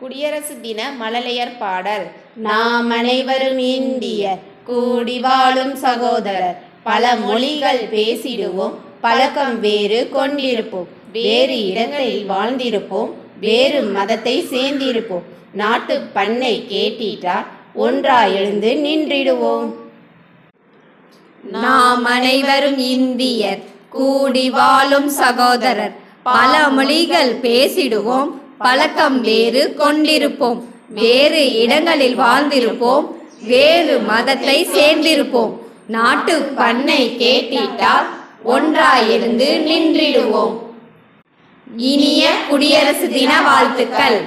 குடியரசு தின மழலையர் பாடல். நாம் அனைவரும் இந்தியர் கூடி வாழும் சகோதரர். பல மொழிகள் பேசிடுவோம். பழக்கம் வேறு கொண்டிருப்போம். வேறு இடங்களில் வாழ்ந்திருப்போம். வேறு மதத்தை சேர்ந்திருப்போம். நாட்டு பண்ணை கேட்டிட்டால் ஒன்றாய் எழுந்து நின்றிடுவோம். நாம் அனைவரும் இந்தியர் கூடி வாழும் சகோதரர். பல மொழிகள் பேசிடுவோம். பழக்கம் வேறு கொண்டிருப்போம். வேறு இடங்களில் வாழ்ந்திருப்போம். வேறு மதத்தை சேர்ந்திருப்போம். நாட்டு பண்ணை கேட்டிட்டால் ஒன்றாயிருந்து நின்றிடுவோம். இனிய குடியரசு தின வாழ்த்துக்கள்.